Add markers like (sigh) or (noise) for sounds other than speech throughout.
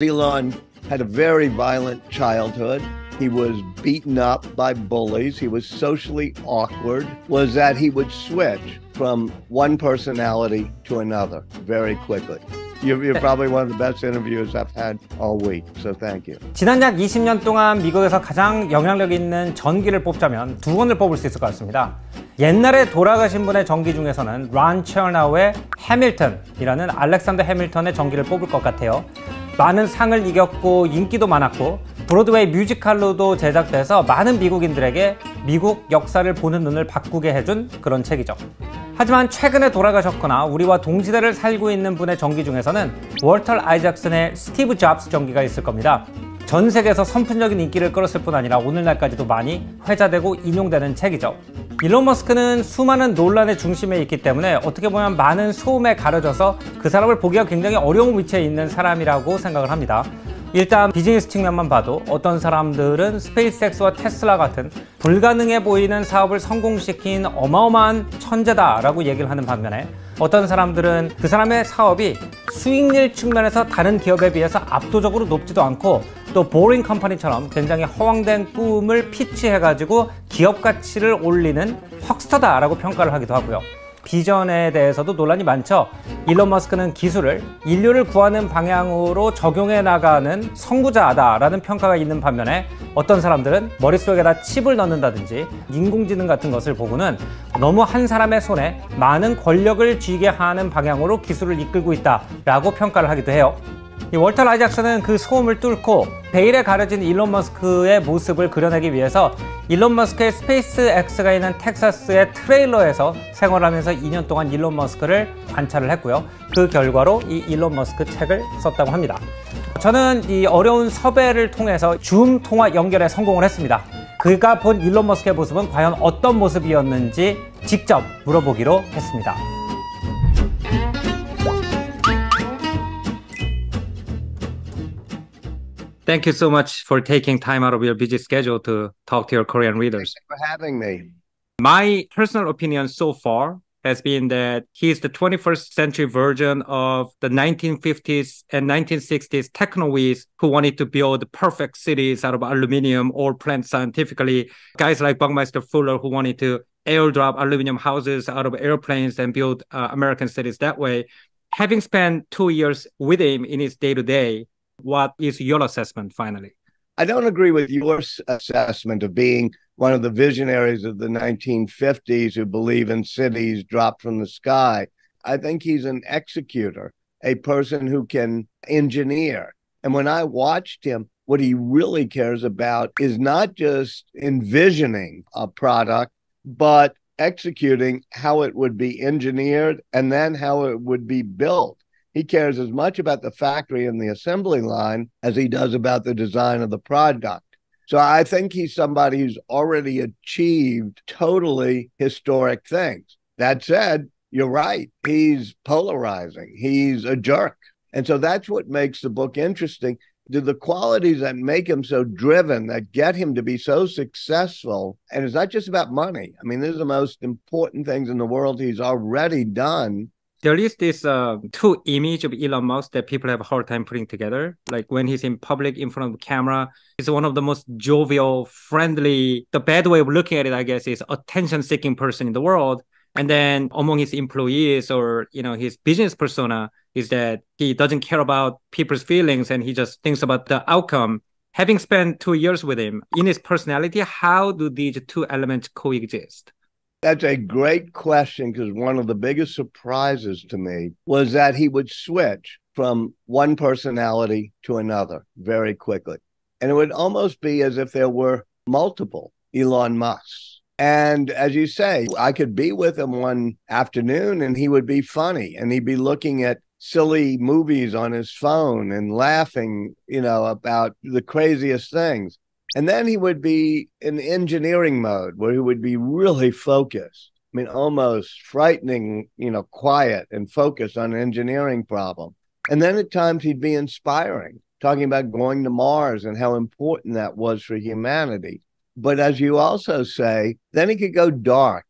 Elon had a very violent childhood. He was beaten up by bullies. He was socially awkward. Was that he would switch from one personality to another very quickly. You're, you're probably one of the best interviews I've had all week, so thank you. 지난 약 20년 동안 미국에서 가장 영향력 있는 전기를 뽑자면 두 권을 뽑을 수 있을 것 같습니다. 옛날에 돌아가신 분의 전기 중에서는 란 철나우의 해밀턴이라는 알렉산더 해밀턴의 전기를 뽑을 것 같아요. 많은 상을 이겼고 인기도 많았고 브로드웨이 뮤지컬로도 제작돼서 많은 미국인들에게 미국 역사를 보는 눈을 바꾸게 해준 그런 책이죠. 하지만 최근에 돌아가셨거나 우리와 동시대를 살고 있는 분의 전기 중에서는 월터 아이작슨의 스티브 잡스 전기가 있을 겁니다. 전 세계에서 선풍적인 인기를 끌었을 뿐 아니라 오늘날까지도 많이 회자되고 인용되는 책이죠. 일론 머스크는 수많은 논란의 중심에 있기 때문에 어떻게 보면 많은 소음에 가려져서 그 사람을 보기가 굉장히 어려운 위치에 있는 사람이라고 생각을 합니다. 일단 비즈니스 측면만 봐도 어떤 사람들은 스페이스X와 테슬라 같은 불가능해 보이는 사업을 성공시킨 어마어마한 천재다라고 얘기를 하는 반면에 어떤 사람들은 그 사람의 사업이 수익률 측면에서 다른 기업에 비해서 압도적으로 높지도 않고 또 보링 컴퍼니처럼 굉장히 허황된 꿈을 피치해가지고 기업 가치를 올리는 헉스터다라고 평가를 하기도 하고요. 비전에 대해서도 논란이 많죠. 일론 머스크는 기술을 인류를 구하는 방향으로 적용해 나가는 선구자다라는 평가가 있는 반면에 어떤 사람들은 머릿속에다 칩을 넣는다든지 인공지능 같은 것을 보고는 너무 한 사람의 손에 많은 권력을 쥐게 하는 방향으로 기술을 이끌고 있다라고 평가를 하기도 해요. 이 월터 라이작스는 그 소음을 뚫고 베일에 가려진 일론 머스크의 모습을 그려내기 위해서 일론 머스크의 스페이스 X가 있는 텍사스의 트레일러에서 생활하면서 2년 동안 일론 머스크를 관찰을 했고요. 그 결과로 이 일론 머스크 책을 썼다고 합니다. 저는 이 어려운 섭외를 통해서 줌 통화 연결에 성공을 했습니다. 그가 본 일론 머스크의 모습은 과연 어떤 모습이었는지 직접 물어보기로 했습니다. Thank you so much for taking time out of your busy schedule to talk to your Korean readers. Thanks for having me. My personal opinion so far has been that he's the 21st century version of the 1950s and 1960s technoids who wanted to build perfect cities out of aluminum or plant scientifically. Guys like Buckminster Fuller who wanted to airdrop aluminum houses out of airplanes and build uh, American cities that way. Having spent two years with him in his day to day, what is your assessment finally? I don't agree with your assessment of being one of the visionaries of the 1950s who believe in cities dropped from the sky. I think he's an executor, a person who can engineer. And when I watched him, what he really cares about is not just envisioning a product, but executing how it would be engineered and then how it would be built. He cares as much about the factory and the assembly line as he does about the design of the product. So I think he's somebody who's already achieved totally historic things. That said, you're right. He's polarizing. He's a jerk. And so that's what makes the book interesting. Do the qualities that make him so driven, that get him to be so successful, and it's not just about money. I mean, these are the most important things in the world he's already done there is this uh, two image of Elon Musk that people have a hard time putting together. Like when he's in public in front of the camera, he's one of the most jovial, friendly. The bad way of looking at it, I guess, is attention-seeking person in the world. And then among his employees or you know his business persona is that he doesn't care about people's feelings and he just thinks about the outcome. Having spent two years with him in his personality, how do these two elements coexist? That's a great question because one of the biggest surprises to me was that he would switch from one personality to another very quickly. And it would almost be as if there were multiple Elon Musks. And as you say, I could be with him one afternoon and he would be funny and he'd be looking at silly movies on his phone and laughing, you know, about the craziest things. And then he would be in engineering mode where he would be really focused. I mean, almost frightening, you know, quiet and focused on an engineering problem. And then at times he'd be inspiring, talking about going to Mars and how important that was for humanity. But as you also say, then he could go dark.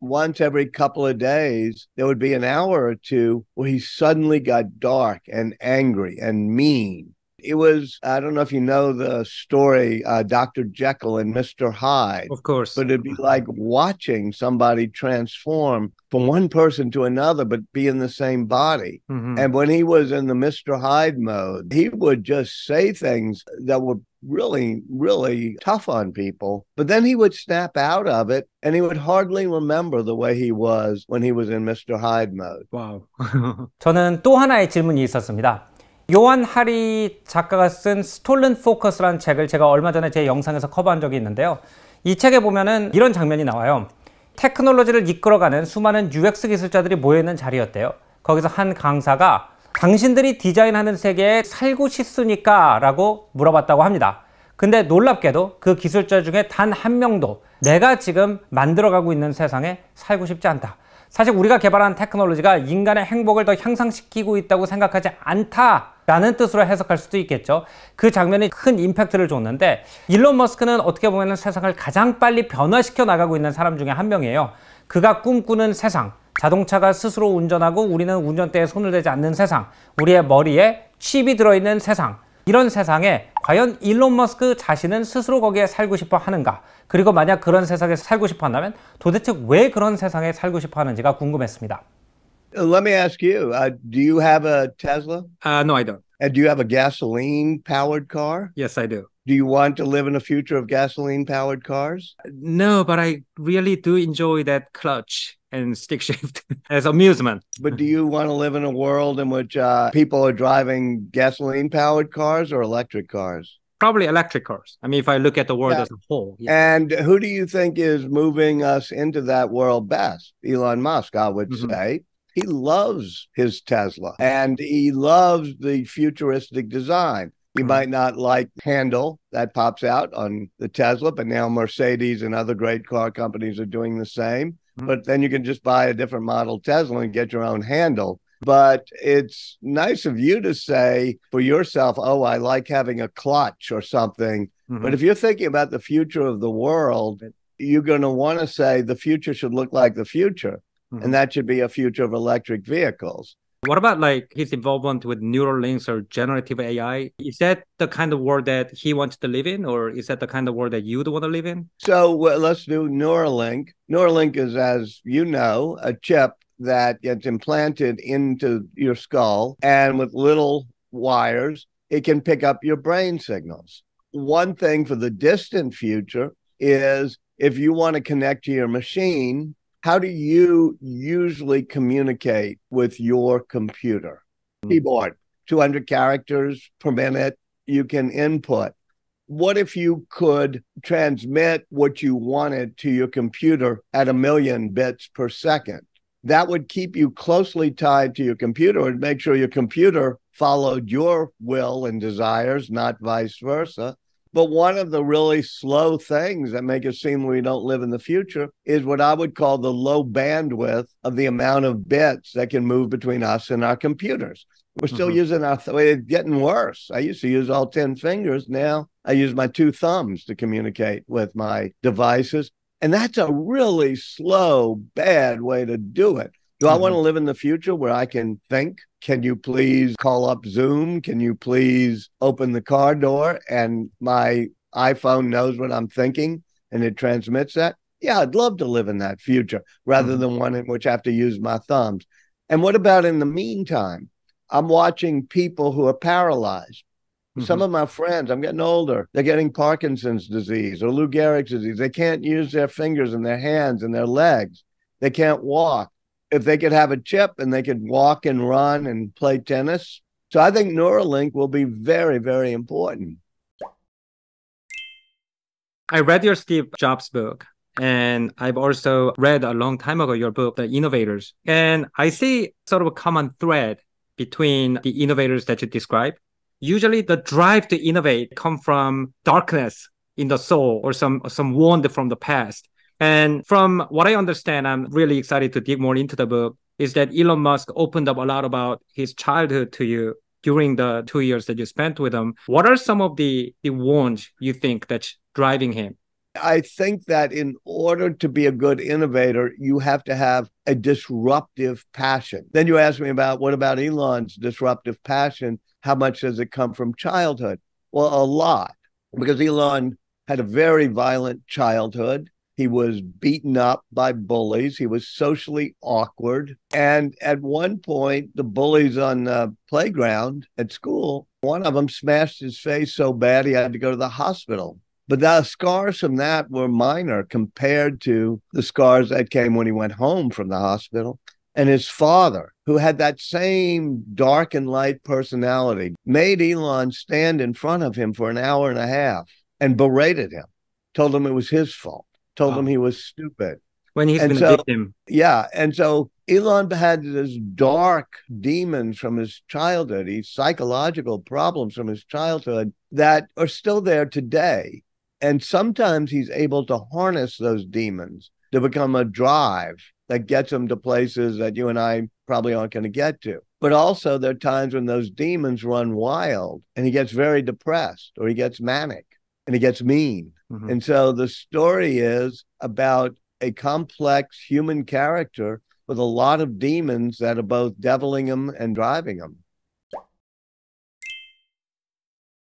Once every couple of days, there would be an hour or two where he suddenly got dark and angry and mean It was, I don't know if you know the story, uh, Dr. Jekyll and Mr. Hyde. Of course. But it'd be like watching somebody transform from one person to another, but be in the same body. Mhm. And when he was in the Mr. Hyde mode, he would just say things that were really, really tough on people. But then he would snap out of it and he would hardly remember the way he was when he was in Mr. Hyde mode. 와우. (laughs) 저는 또 하나의 질문이 있었습니다. 요한 하리 작가가 쓴 스톨른 포커스라는 책을 제가 얼마 전에 제 영상에서 커버한 적이 있는데요. 이 책에 보면은 이런 장면이 나와요. 테크놀로지를 이끌어가는 수많은 UX 기술자들이 모여있는 자리였대요. 거기서 한 강사가 당신들이 디자인하는 세계에 살고 싶습니까? 라고 물어봤다고 합니다. 근데 놀랍게도 그 기술자 중에 단 한 명도 내가 지금 만들어가고 있는 세상에 살고 싶지 않다. 사실 우리가 개발한 테크놀로지가 인간의 행복을 더 향상시키고 있다고 생각하지 않다라는 뜻으로 해석할 수도 있겠죠. 그 장면이 큰 임팩트를 줬는데 일론 머스크는 어떻게 보면 세상을 가장 빨리 변화시켜 나가고 있는 사람 중에 한 명이에요. 그가 꿈꾸는 세상, 자동차가 스스로 운전하고 우리는 운전대에 손을 대지 않는 세상, 우리의 머리에 칩이 들어있는 세상, 이런 세상에 과연 일론 머스크 자신은 스스로 거기에 살고 싶어 하는가? 그리고 만약 그런 세상에 살고 싶어 한다면 도대체 왜 그런 세상에 살고 싶어 하는지가 궁금했습니다. Uh, Let me ask you uh, do you have a Tesla? Uh, no, I don't. And do you have a gasoline powered car? Yes, I do. Do you want to live in a future of gasoline powered cars? No, but I really do enjoy that clutch and stick shift (laughs) as amusement. But do you want to live in a world in which uh, people are driving gasoline powered cars or electric cars? Probably electric cars. I mean, if I look at the world Yeah. as a whole. yeah. And who do you think is moving us into that world best? Elon Musk, I would Mhm. say. He loves his Tesla and he loves the futuristic design. You Mhm. might not like handle that pops out on the Tesla, but now Mercedes and other great car companies are doing the same. Mhm. But then you can just buy a different model Tesla and get your own handle. But it's nice of you to say for yourself, oh, I like having a clutch or something. Mhm. But if you're thinking about the future of the world, you're going to want to say the future should look like the future. Mhm. And that should be a future of electric vehicles. What about like his involvement with neural links or generative AI? Is that the kind of world that he wants to live in, or is that the kind of world that you'd want to live in? So well, let's do Neuralink. Neuralink is, as you know, a chip that gets implanted into your skull, and with little wires, it can pick up your brain signals. One thing for the distant future is if you want to connect to your machine, how do you usually communicate with your computer? Keyboard, 200 characters per minute, you can input what if you could transmit what you wanted to your computer at a million bits per second? That would keep you closely tied to your computer and make sure your computer followed your will and desires, not vice versa. But one of the really slow things that make it seem we don't live in the future is what I would call the low bandwidth of the amount of bits that can move between us and our computers. We're still Mhm. using our, th- it's getting worse. I used to use all 10 fingers. Now I use my two thumbs to communicate with my devices. And that's a really slow, bad way to do it. Do I want to live in the future where I can think? Can you please call up Zoom? Can you please open the car door and my iPhone knows what I'm thinking and it transmits that? Yeah, I'd love to live in that future rather Mhm. than one in which I have to use my thumbs. And what about in the meantime? I'm watching people who are paralyzed. Some Mhm. of my friends, I'm getting older, they're getting Parkinson's disease or Lou Gehrig's disease. They can't use their fingers and their hands and their legs. They can't walk. If they could have a chip and they could walk and run and play tennis. So I think Neuralink will be very, very important. I read your Steve Jobs book, and I've also read a long time ago your book, The Innovators. And I see sort of a common thread between the innovators that you describe. Usually the drive to innovate come from darkness in the soul or some some wound from the past. And from what I understand, I'm really excited to dig more into the book, is that Elon Musk opened up a lot about his childhood to you during the two years that you spent with him. What are some of the, the wounds you think that's driving him? I think that in order to be a good innovator, you have to have a disruptive passion. Then you ask me about what about Elon's disruptive passion? how much does it come from childhood? Well, a lot, because Elon had a very violent childhood. He was beaten up by bullies. He was socially awkward. And at one point, the bullies on the playground at school, one of them smashed his face so bad he had to go to the hospital. But the scars from that were minor compared to the scars that came when he went home from the hospital. And his father, who had that same dark and light personality, made Elon stand in front of him for an hour and a half and berated him, told him it was his fault told wow. him he was stupid. When he's and been so, a victim. Yeah. And so Elon had this dark demons from his childhood, these psychological problems from his childhood that are still there today. And sometimes he's able to harness those demons to become a drive that gets him to places that you and I probably aren't going to get to. But also, there are times when those demons run wild and he gets very depressed or he gets manic and he gets mean Mm-hmm. And so the story is about a complex human character with a lot of demons that are both deviling him and driving him.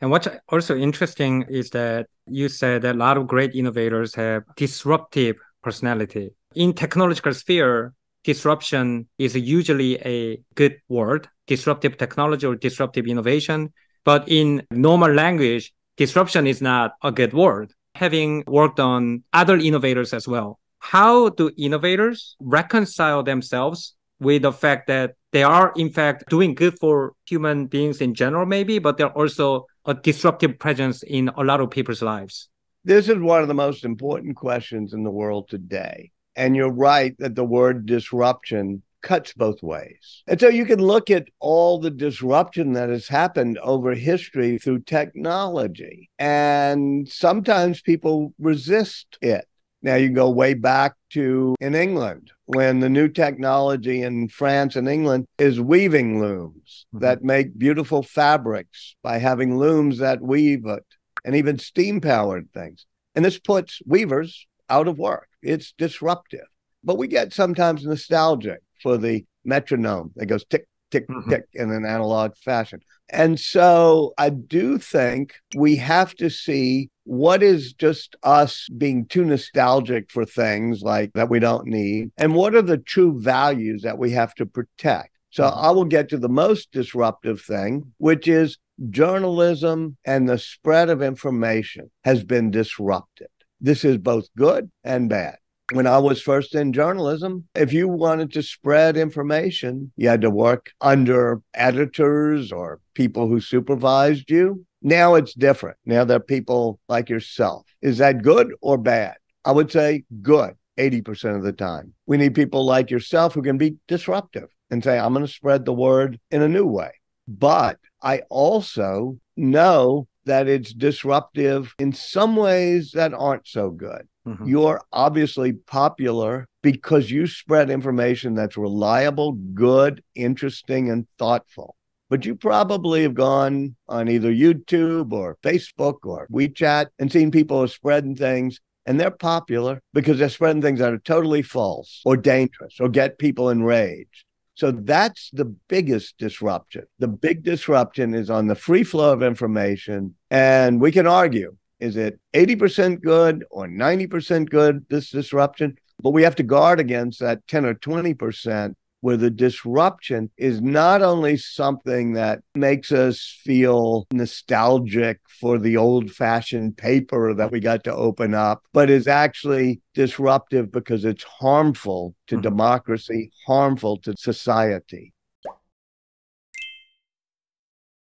And what's also interesting is that you said that a lot of great innovators have disruptive personality. In technological sphere, disruption is usually a good word, disruptive technology or disruptive innovation. But in normal language, disruption is not a good word having worked on other innovators as well, how do innovators reconcile themselves with the fact that they are in fact doing good for human beings in general maybe but they're also a disruptive presence in a lot of people's lives? This is one of the most important questions in the world today. And you're right that the word disruption cuts both ways. And so you can look at all the disruption that has happened over history through technology. And sometimes people resist it. Now you go way back to in England when the new technology in France and England is weaving looms mm-hmm. that make beautiful fabrics by having looms that weave it and even steam powered things. And this puts weavers out of work. It's disruptive. But we get sometimes nostalgic for the metronome that goes tick, tick, mm-hmm. tick in an analog fashion. And so I do think we have to see what is just us being too nostalgic for things like that we don't need, and what are the true values that we have to protect. So mm-hmm. I will get to the most disruptive thing, which is journalism and the spread of information has been disrupted. This is both good and bad when I was first in journalism, if you wanted to spread information, you had to work under editors or people who supervised you. Now it's different. Now there are people like yourself. Is that good or bad? I would say good 80% of the time. We need people like yourself who can be disruptive and say, I'm going to spread the word in a new way. But I also know that it's disruptive in some ways that aren't so good. Mm-hmm. You're obviously popular because you spread information that's reliable, good, interesting, and thoughtful. But you probably have gone on either YouTube or Facebook or WeChat and seen people are spreading things, and they're popular because they're spreading things that are totally false or dangerous or get people enraged. So that's the biggest disruption. The big disruption is on the free flow of information. And we can argue is it 80% good or 90% good, this disruption? But we have to guard against that 10 or 20% where the disruption is not only something that makes us feel nostalgic for the old fashioned paper that we got to open up, but is actually disruptive because it's harmful to mm-hmm. democracy, harmful to society.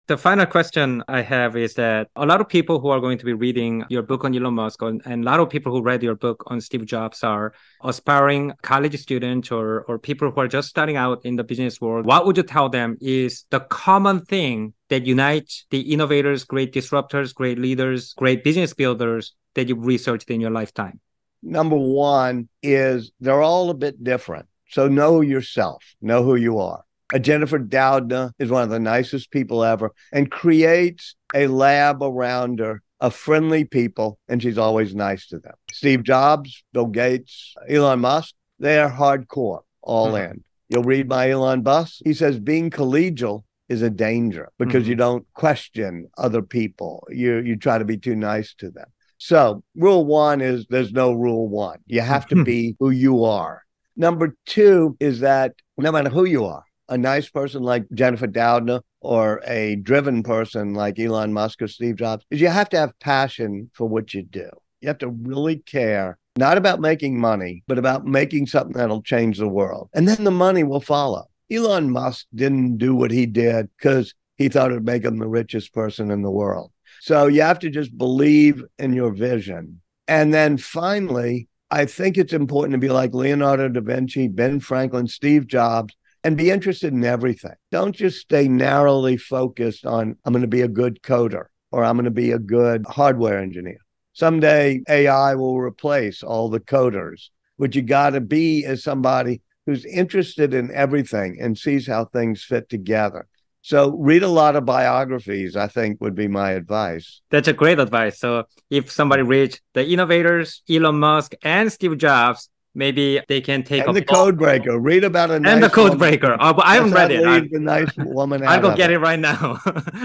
The final question I have is that a lot of people who are going to be reading your book on Elon Musk and a lot of people who read your book on Steve Jobs are aspiring college students or, or people who are just starting out in the business world. What would you tell them is the common thing that unites the innovators, great disruptors, great leaders, great business builders that you've researched in your lifetime? Number one is they're all a bit different. So know yourself, know who you are. A Jennifer Doudna is one of the nicest people ever and creates a lab around her of friendly people, and she's always nice to them. Steve Jobs, Bill Gates, Elon Musk, they are hardcore, all mm-hmm. in. You'll read my Elon Musk. He says being collegial is a danger because mm-hmm. you don't question other people. You you try to be too nice to them. So, rule 1 is there's no rule 1. You have to (laughs) be who you are. Number 2 is that no matter who you are, a nice person like Jennifer Doudna or a driven person like Elon Musk or Steve Jobs is you have to have passion for what you do. You have to really care, not about making money, but about making something that'll change the world. And then the money will follow. Elon Musk didn't do what he did because he thought it'd make him the richest person in the world. So you have to just believe in your vision. And then finally, I think it's important to be like Leonardo da Vinci, Ben Franklin, Steve Jobs, and be interested in everything. Don't just stay narrowly focused on, I'm going to be a good coder or I'm going to be a good hardware engineer. Someday AI will replace all the coders. What you got to be is somebody who's interested in everything and sees how things fit together. So read a lot of biographies, I think would be my advice. That's a great advice. So if somebody reads the innovators, Elon Musk and Steve Jobs, maybe they can take and the code breaker. Read about a nice and the code woman. breaker. Oh, I haven't read it. Leave the nice woman. I'll go get it. it right now.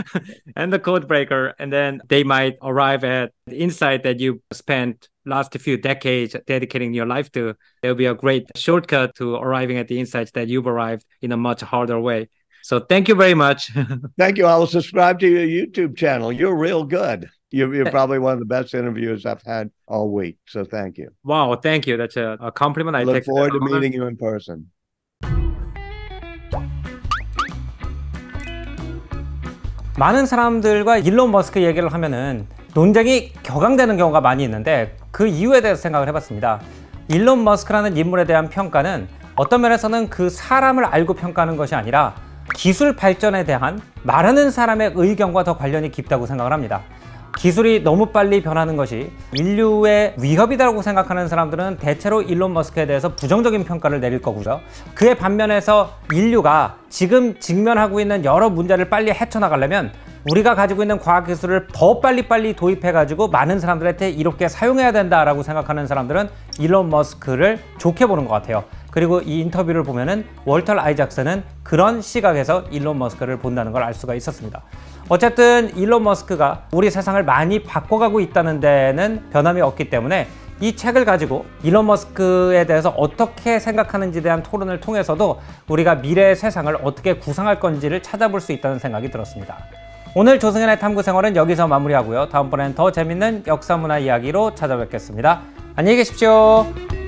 (laughs) and the code breaker, and then they might arrive at the insight that you spent last few decades dedicating your life to. There will be a great shortcut to arriving at the insights that you've arrived in a much harder way. So thank you very much. (laughs) thank you. I will subscribe to your YouTube channel. You're real good. You're, you're probably one of the best interviews I've had all week. So thank you. Wow, thank you. That's a, a compliment. I look forward to meeting you in person. 많은 사람들과 일론 머스크 얘기를 하면은 논쟁이 격앙되는 경우가 많이 있는데 그 이유에 대해서 생각을 해봤습니다. 일론 머스크라는 인물에 대한 평가는 어떤 면에서는 그 사람을 알고 평가하는 것이 아니라 기술 발전에 대한 말하는 사람의 의견과 더 관련이 깊다고 생각을 합니다. 기술이 너무 빨리 변하는 것이 인류의 위협이라고 생각하는 사람들은 대체로 일론 머스크에 대해서 부정적인 평가를 내릴 거고요. 그의 반면에서 인류가 지금 직면하고 있는 여러 문제를 빨리 헤쳐나가려면 우리가 가지고 있는 과학 기술을 더 빨리빨리 도입해가지고 많은 사람들한테 이렇게 사용해야 된다라고 생각하는 사람들은 일론 머스크를 좋게 보는 것 같아요. 그리고 이 인터뷰를 보면은 월터 아이작슨은 그런 시각에서 일론 머스크를 본다는 걸 알 수가 있었습니다. 어쨌든 일론 머스크가 우리 세상을 많이 바꿔가고 있다는 데는 변함이 없기 때문에 이 책을 가지고 일론 머스크에 대해서 어떻게 생각하는지에 대한 토론을 통해서도 우리가 미래의 세상을 어떻게 구상할 건지를 찾아볼 수 있다는 생각이 들었습니다. 오늘 조승현의 탐구 생활은 여기서 마무리하고요. 다음번엔 더 재밌는 역사문화 이야기로 찾아뵙겠습니다. 안녕히 계십시오.